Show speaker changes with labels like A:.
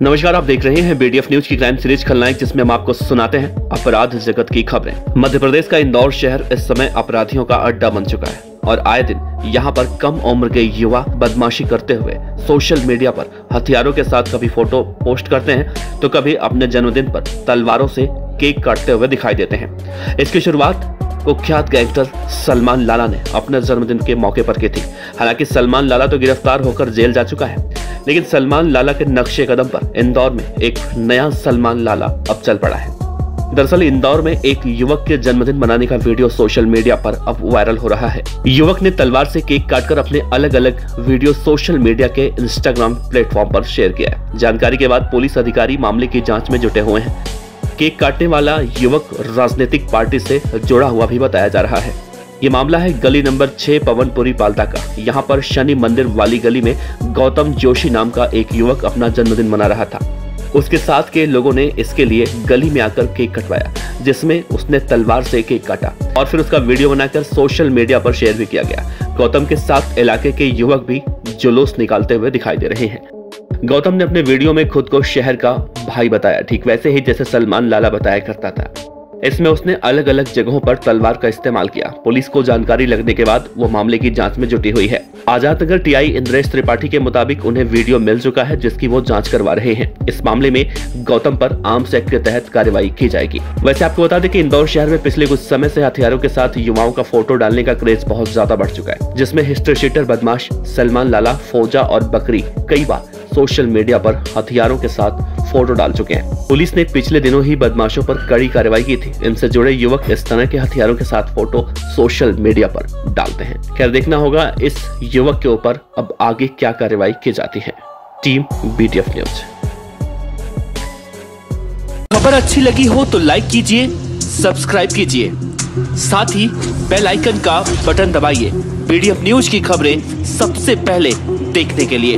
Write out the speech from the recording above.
A: नमस्कार, आप देख रहे हैं बीडीएफ न्यूज़ की क्राइम सीरीज़ खलनायक, जिसमें हम आपको सुनाते हैं अपराध जगत की खबरें। मध्य प्रदेश का इंदौर शहर इस समय अपराधियों का अड्डा बन चुका है और आए दिन यहाँ पर कम उम्र के युवा बदमाशी करते हुए सोशल मीडिया पर हथियारों के साथ कभी फ़ोटो पोस्ट करते हैं तो कभी अपने जन्मदिन पर तलवारों से केक काटते हुए दिखाई देते हैं। इसकी शुरुआत कुख्यात गैंगस्टर सलमान लाला ने अपने जन्मदिन के मौके पर की थी। हालाँकि सलमान लाला तो गिरफ़्तार होकर जेल जा चुका है लेकिन सलमान लाला के नक्शे कदम पर इंदौर में एक नया सलमान लाला अब चल पड़ा है। दरअसल इंदौर में एक युवक के जन्मदिन मनाने का वीडियो सोशल मीडिया पर अब वायरल हो रहा है। युवक ने तलवार से केक काटकर अपने अलग अलग वीडियो सोशल मीडिया के इंस्टाग्राम प्लेटफॉर्म पर शेयर किया है। जानकारी के बाद पुलिस अधिकारी मामले की जाँच में जुटे हुए हैं। केक काटने वाला युवक राजनीतिक पार्टी से जुड़ा हुआ भी बताया जा रहा है। ये मामला है गली नंबर छह पवनपुरी पालता का। यहाँ पर शनि मंदिर वाली गली में गौतम जोशी नाम का एक युवक अपना जन्मदिन मना रहा था। उसके साथ के लोगों ने इसके लिए गली में आकर केक कटवाया, जिसमें उसने तलवार से केक काटा और फिर उसका वीडियो बनाकर सोशल मीडिया पर शेयर भी किया गया। गौतम के साथ इलाके के युवक भी जुलूस निकालते हुए दिखाई दे रहे हैं। गौतम ने अपने वीडियो में खुद को शहर का भाई बताया, ठीक वैसे ही जैसे सलमान लाला बताया करता था। इसमें उसने अलग अलग जगहों पर तलवार का इस्तेमाल किया। पुलिस को जानकारी लगने के बाद वो मामले की जाँच में जुटी हुई है। आज़ाद नगर टीआई इंद्रेश त्रिपाठी के मुताबिक उन्हें वीडियो मिल चुका है, जिसकी वो जाँच करवा रहे हैं। इस मामले में गौतम पर आर्म्स एक्ट के तहत कार्रवाई की जाएगी। वैसे आपको बता दें कि इंदौर शहर में पिछले कुछ समय से हथियारों के साथ युवाओं का फ़ोटो डालने का क्रेज बहुत ज़्यादा बढ़ चुका है, जिसमें हिस्ट्री शीटर बदमाश सलमान लाला, फौजा और बकरी कई बार सोशल मीडिया पर हथियारों के साथ फ़ोटो डाल चुके हैं। पुलिस ने पिछले दिनों ही बदमाशों पर कड़ी कार्रवाई की थी। इनसे जुड़े युवक इस तरह के हथियारों के साथ फ़ोटो सोशल मीडिया पर डालते हैं। खैर, देखना होगा इस युवक के ऊपर अब आगे क्या कार्रवाई की जाती है। टीम बीटीएफ न्यूज़
B: खबर अच्छी लगी हो तो लाइक कीजिए सब्सक्राइब कीजिए। साथ ही बेल आइकन का बटन दबाइए। बीडीएफ न्यूज़ की खबरें सबसे पहले देखने के लिए।